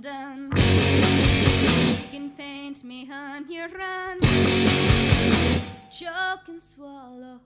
done. You can paint me on your run. Choke and swallow.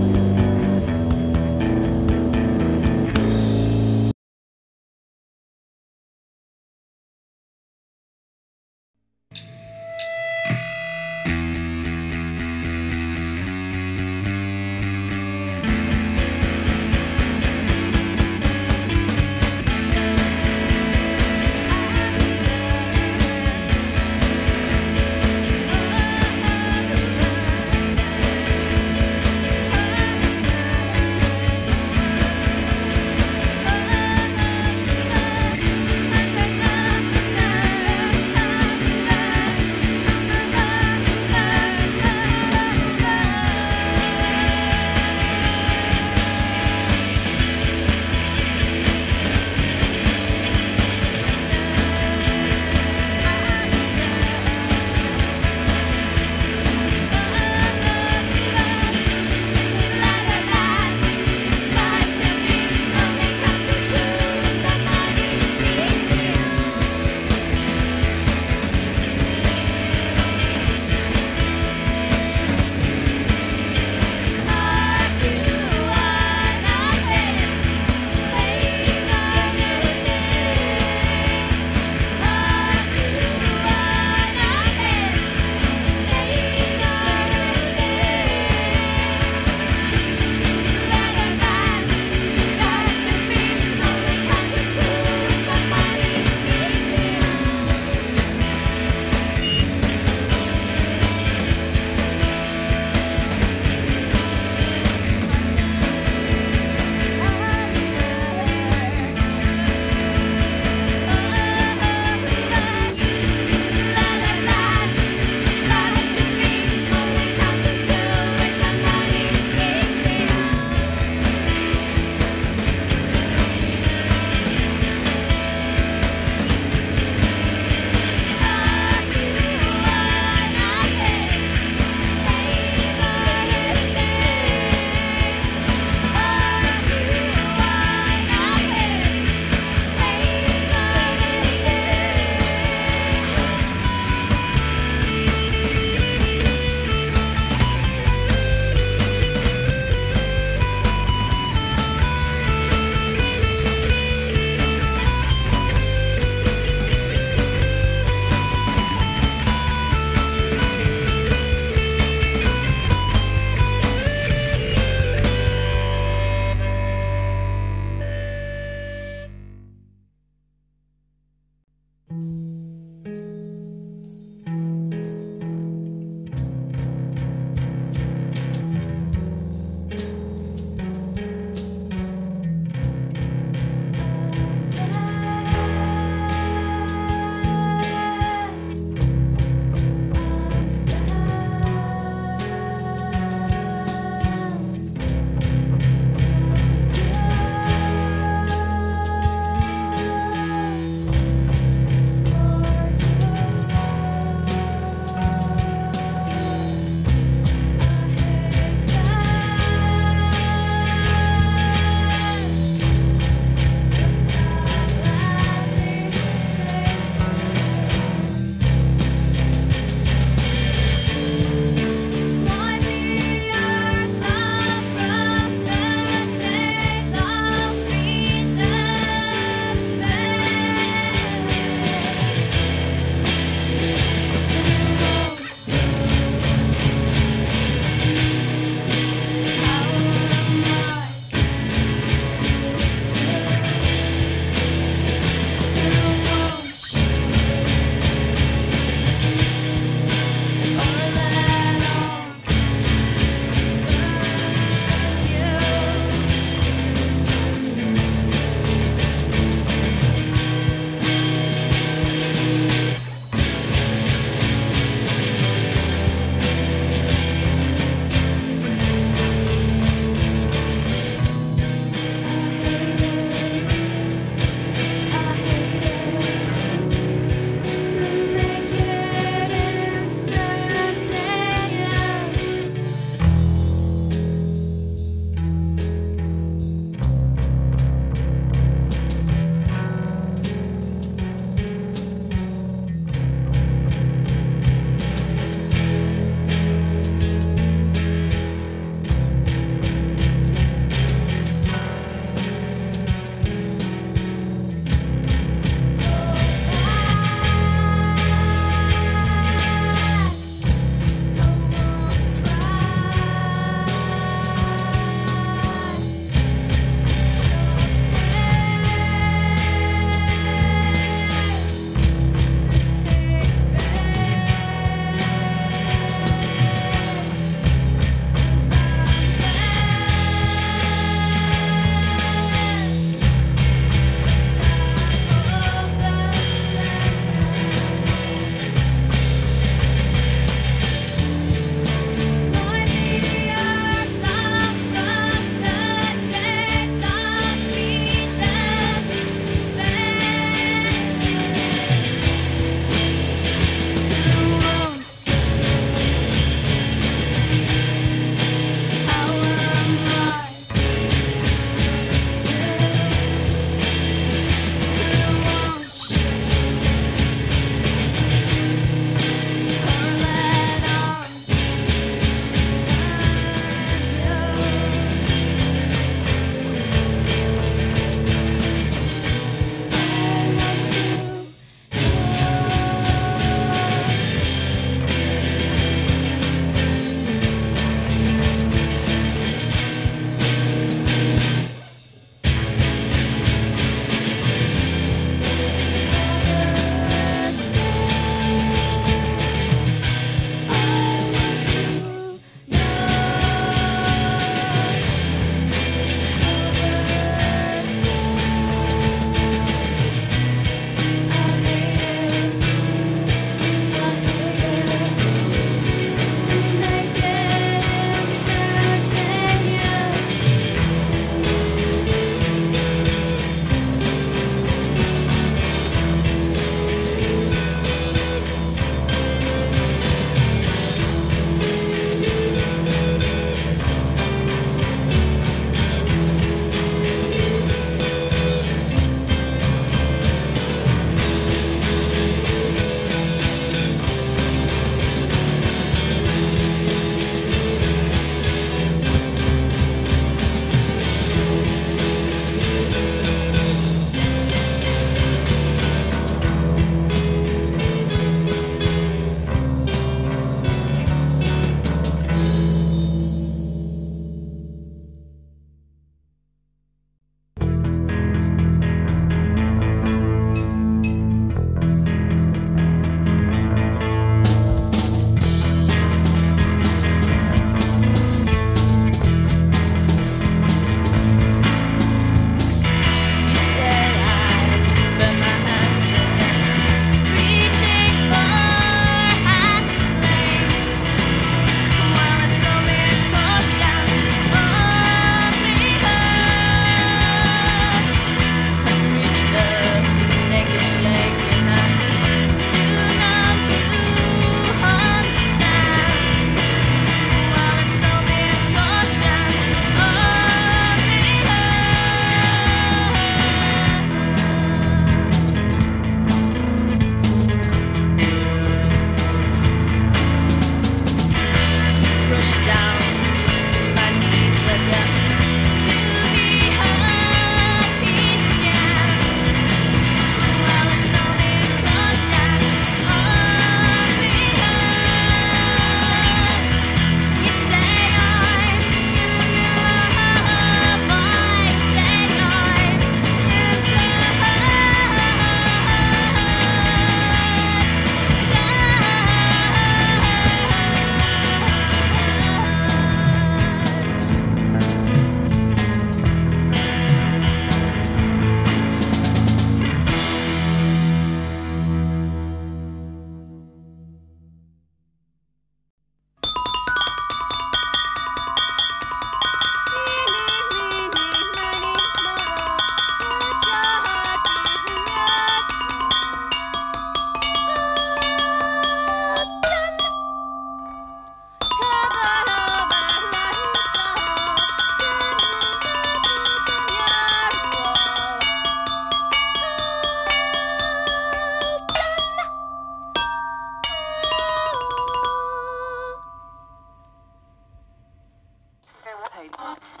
Thank you.